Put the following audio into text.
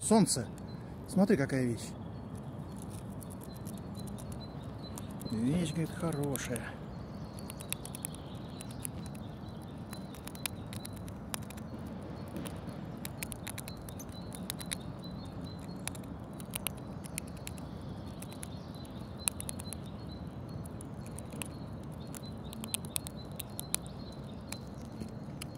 Солнце. Смотри, какая вещь. Вещь, говорит, хорошая.